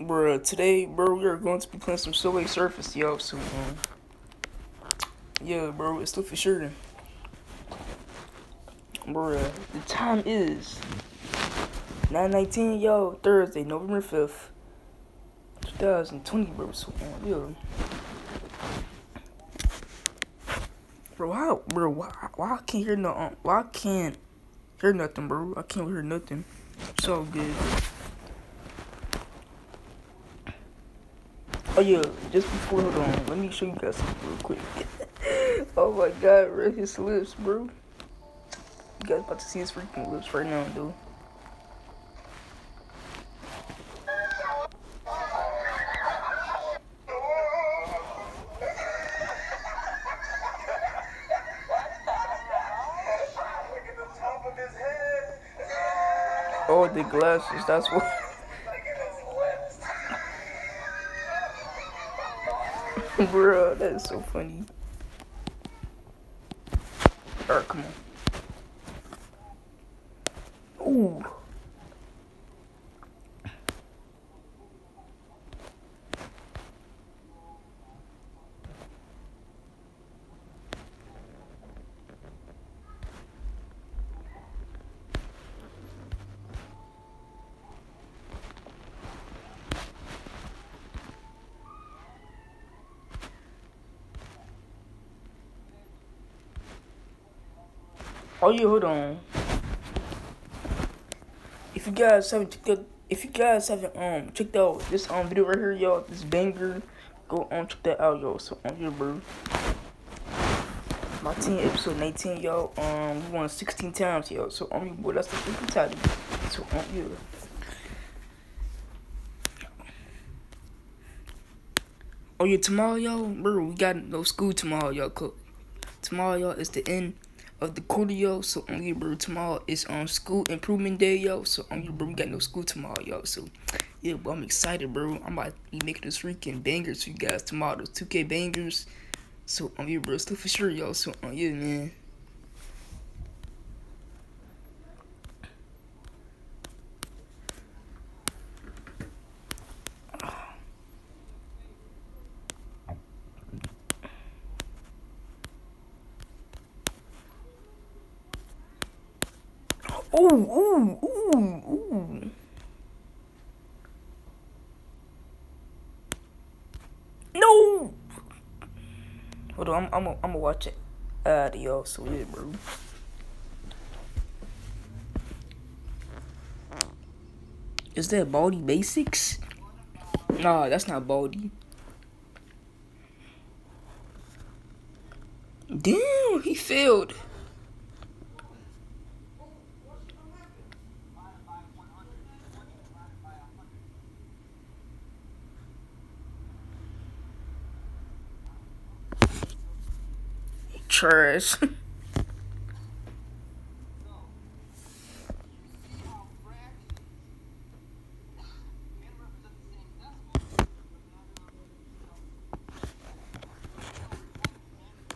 Bruh, today, bro, we are going to be playing some Subway Surface, yo. So, um, yeah, bro, it's still for sure. Bruh, the time is 9:19, yo, Thursday, November 5th, 2020, bro. So, um, yeah. Bro, why, bro, why, why I can't hear no, um, why I can't hear nothing, bro? I can't hear nothing. So good. Oh yeah, just before hold on, let me show you guys something real quick. oh my god, bro, his lips, bro. You guys about to see his freaking lips right now, dude. Oh, the glasses, that's what. Bro, that is so funny. Alright, come on. Ooh. Oh yeah, hold on. If you guys haven't checked out, if you guys haven't um checked out this um video right here, y'all, this banger, go on check that out, y'all. So on here, bro. My team episode 19, y'all. Um, we won 16 times, y'all. So on your boy, that's the freaking title. So on here. Oh yeah, tomorrow, y'all, bro, we got no school tomorrow, y'all. Tomorrow, y'all, is the end of the quarter, yo. So on you, bro, tomorrow is on um, school improvement day, yo. So on you, bro, we got no school tomorrow, yo. So yeah, bro, I'm excited, bro. I'm about to be making this freaking bangers for you guys tomorrow, those 2K bangers. So on you, bro, still for sure, yo. So on you, man. Ooh, ooh, ooh, ooh. No! Hold on, I'm, I'm, I'm gonna watch it. Adios, weird, bro. Is that Baldi Basics? Nah, that's not Baldi. Damn, he failed. Trash.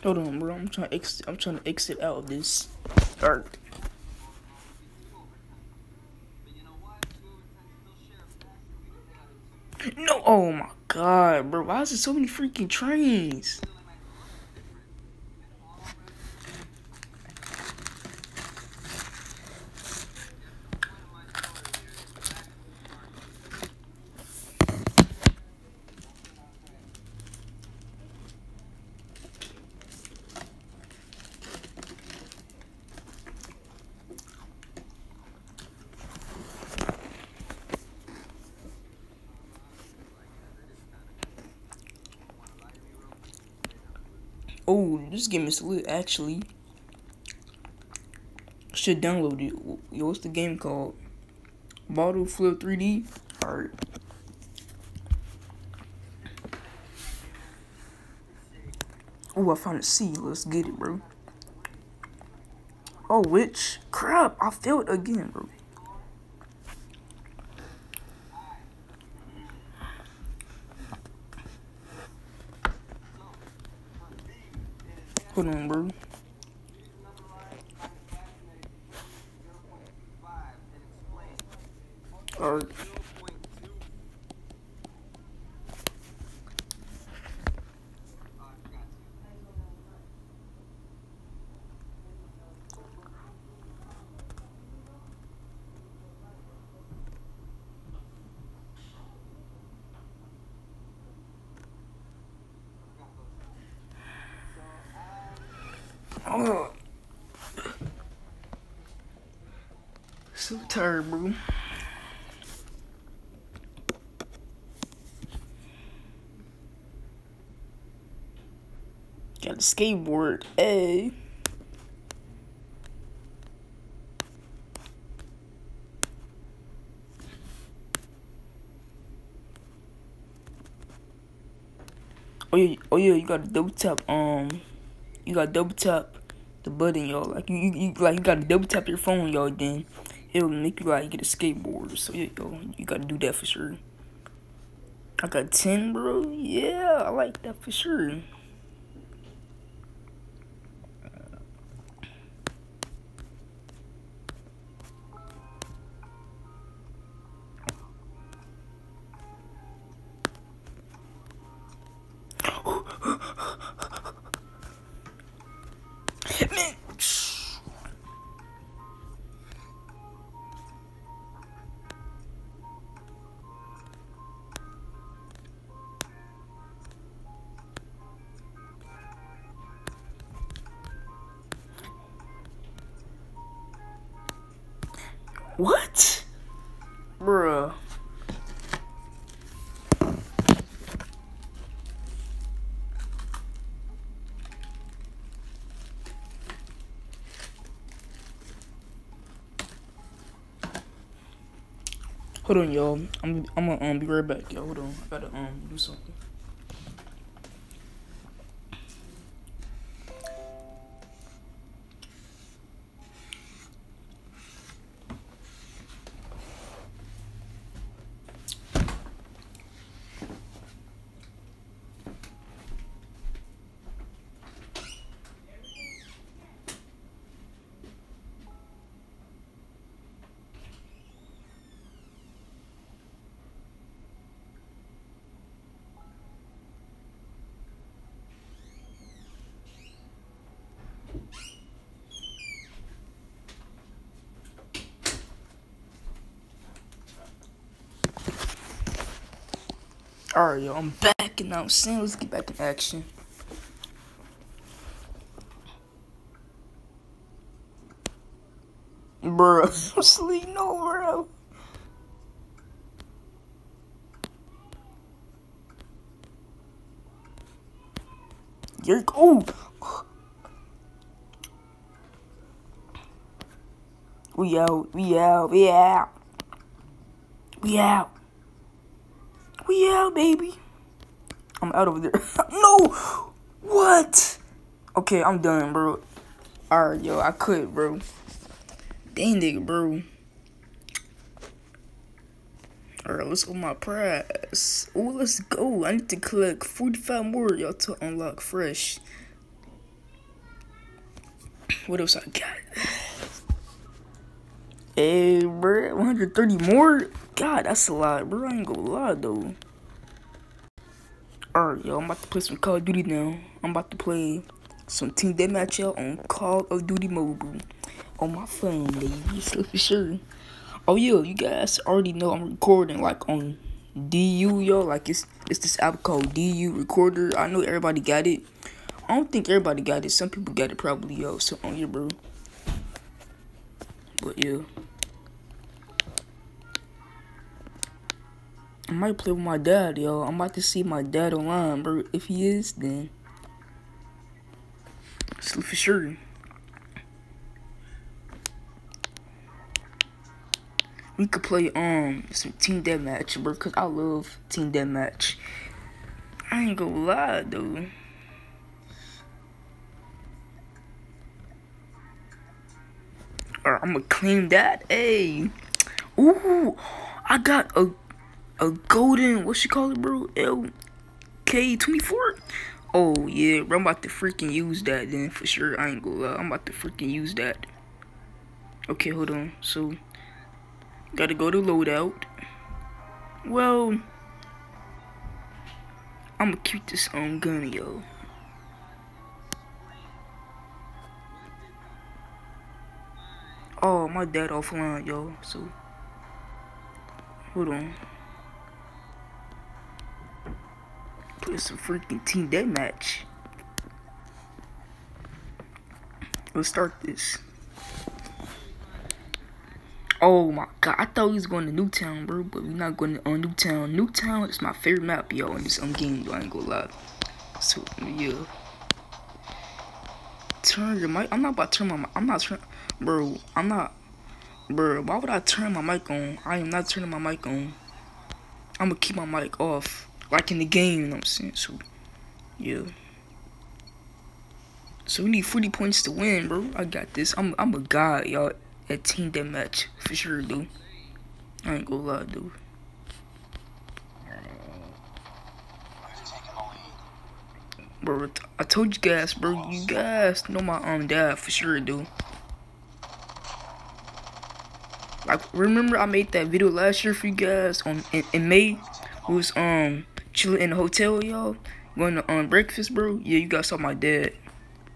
Hold on, bro. I'm trying to exit. I'm trying to exit out of this. Alright. No, oh my god, bro. Why is there so many freaking trains? Oh, this game is lit actually. Should download it. Yo, what's the game called? Bottle Flip 3D? Alright. Oh, I found a C. Let's get it, bro. Oh, which? Crap, I failed again, bro. Hold on, bro. Alright. Oh. So tired, bro. Got a skateboard, hey. Oh yeah, oh yeah, you got a double tap. Um, you got double tap the button, y'all. Like you, you, like you got to double tap your phone, y'all. Then it'll make you like get a skateboard. So yeah, yo, you got to do that for sure. I got ten, bro. Yeah, I like that for sure. Hold on, y'all. I'm I'm gonna um, be right back, y'all. Hold on. I gotta um do something. Alright, yo, I'm back and I'm saying let's get back in action. Bro, I'm sleeping over, bro. You're oh. We out, we out, we out. We out. We out, baby. I'm out of there. no! What? Okay, I'm done, bro. Alright, yo, I could, bro. Dang, nigga, bro. Alright, let's go my prize. Oh, let's go. I need to collect 45 more, y'all, to unlock fresh. What else I got? Hey, bro, 130 more? God, that's a lot, bro. I ain't gonna lie, though. Alright, yo, I'm about to play some Call of Duty now. I'm about to play some Team Deathmatch on Call of Duty Mobile. On my phone, baby. So for sure. Oh, yeah, you guys already know I'm recording, like, on DU, yo. Like, it's, it's this app called DU Recorder. I know everybody got it. I don't think everybody got it. Some people got it probably, yo. So, oh, on here, bro. But yeah. I might play with my dad, yo. I'm about to see my dad online, bro. If he is, then for sure. We could play um some team deathmatch, bro. Cause I love team deathmatch. I ain't gonna lie. Alright, I'm gonna claim that. Hey. Ooh, I got a a golden what you call it, bro? LK24. Oh yeah, bro, I'm about to freaking use that then for sure. I ain't gonna lie. I'm about to freaking use that. Okay, hold on. So gotta go to loadout. Well, I'm gonna keep this on gun, yo. Oh, my dad offline, yo. So, hold on. Play some freaking team deathmatch. Let's start this. Oh my god, I thought we was going to Nuketown, bro, but we're not going to on Nuketown. Nuketown is my favorite map, yo, in this um, game, I ain't gonna lie. So, yeah. Turn your mic. I'm not about to turn my mic. I'm not turn, bro. I'm not, bro. Why would I turn my mic on? I am not turning my mic on. I'm gonna keep my mic off, like in the game, you know what I'm saying? So, yeah. So we need 40 points to win, bro. I got this. I'm I'm a god, y'all. At team deathmatch for sure, dude. I ain't gonna lie, dude. Bro, I told you guys, bro. You guys know my um dad for sure, dude. Like, remember I made that video last year for you guys on in, in May? We was um chilling in the hotel, y'all. Going to um breakfast, bro. Yeah, you guys saw my dad.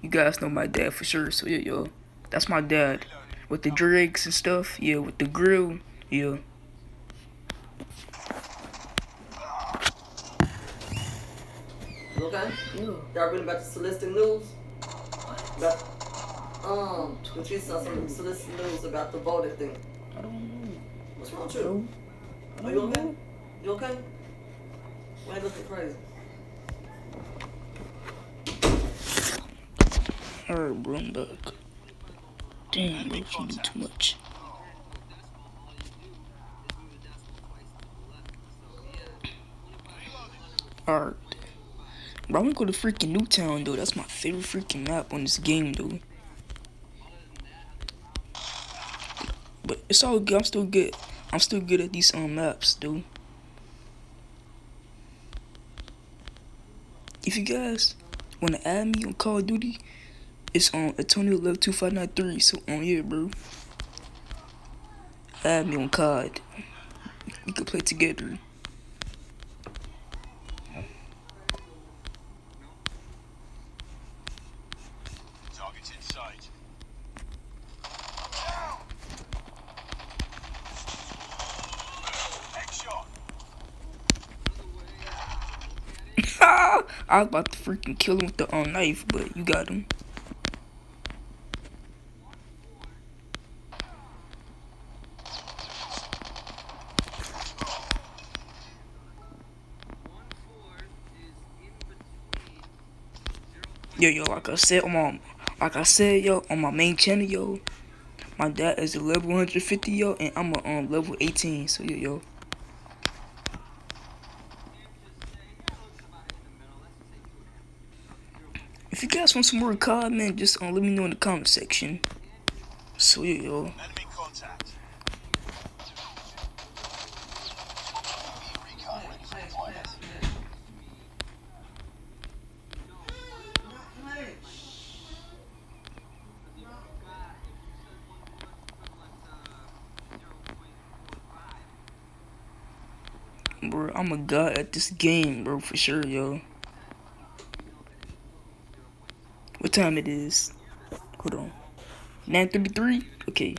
You guys know my dad for sure. So yeah, yo, that's my dad with the drinks and stuff. Yeah, with the grill. Yeah. Okay? Yeah. Y'all reading about the soliciting news? About, um, you saw some soliciting news about the voting thing. I don't know. What's wrong with you? Are you okay? You okay? Why looking crazy? Alright, bro, I'm. Damn, bro, you do too much. Alright. Bro, I'm gonna go to freaking Nuketown, dude. That's my favorite freaking map on this game, dude. But it's all good. I'm still good. I'm still good at these um maps, dude. If you guys wanna add me on Call of Duty, it's on Antonio Love 2593. So on here, bro. Add me on COD. We could play together. I was about to freaking kill him with the um, knife, but you got him. Yo, yo, like I said on my, like I said, yo, on my main channel, yo, my dad is a level 150, yo, and I'm a um level 18, so yo, yo. If you guys want some more COD, man, just um, let me know in the comment section. So yeah, yo. Enemy contact. Recon ready for deployment. Bro, I'm a god at this game, bro, for sure, yo. What time it is? Hold on. 9.33? Okay.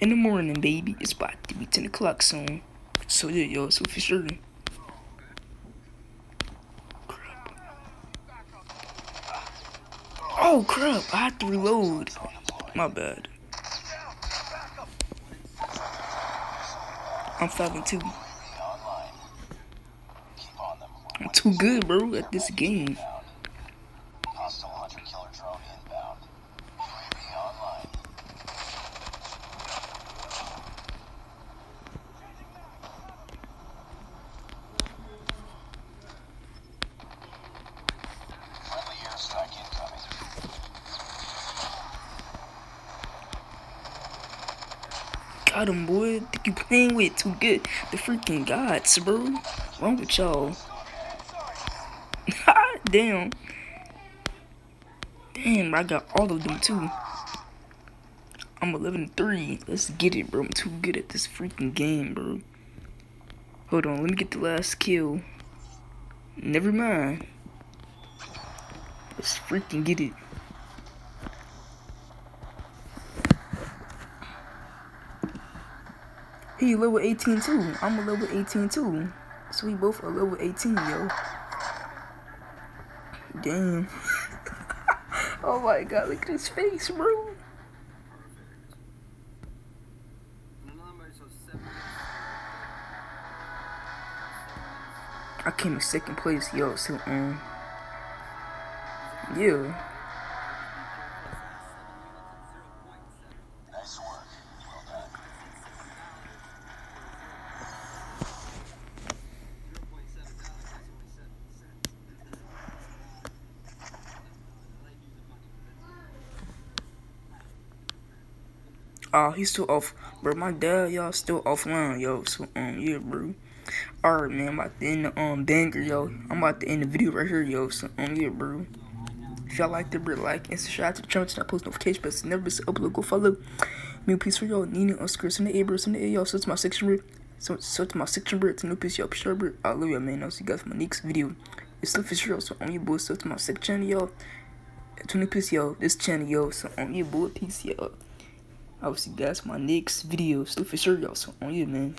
In the morning, baby. It's about to be 10 o'clock soon. So, yeah, yo, so for sure. Crap. Oh, crap. I have to reload. My bad. I'm 5 and 2. Online. Keep on them. I'm too good, bro, at this game. Got him, boy. Think you playing with too good. The freaking gods, bro. Wrong with y'all? Ah, damn. Damn, I got all of them too. I'm 11 3. Let's get it, bro. I'm too good at this freaking game, bro. Hold on, let me get the last kill. Never mind. Let's freaking get it. He level 18 too. I'm a level 18 too. So we both are level 18, yo. Damn. Oh my god, look at his face, bro. I came in second place, yo, so, um, yeah. Uh, he's still off, bro. My dad, y'all, still offline, yo. So, um, yeah, bro. Alright, man. I'm about to end the um banger, yo. I'm about to end the video right here, yo. So, um, yeah, bro. If y'all liked it, bro, like and subscribe to the channel to not post notifications, but it's never miss an upload. Go follow me. Peace for y'all. Nina, Oscar, send the A, bro. Send the A, y'all. So to my section, bro. So, so to my section, bro. It's a new piece, y'all. Sure, bro. I love y'all, man. I'll see you guys for my next video. It's still for sure. So, on your boy, so to my section, y'all. It's a new piece, yo. This channel, yo. So, on your boy, peace, y'all. I will see you guys in my next video. For sure, y'all. So, on you, man.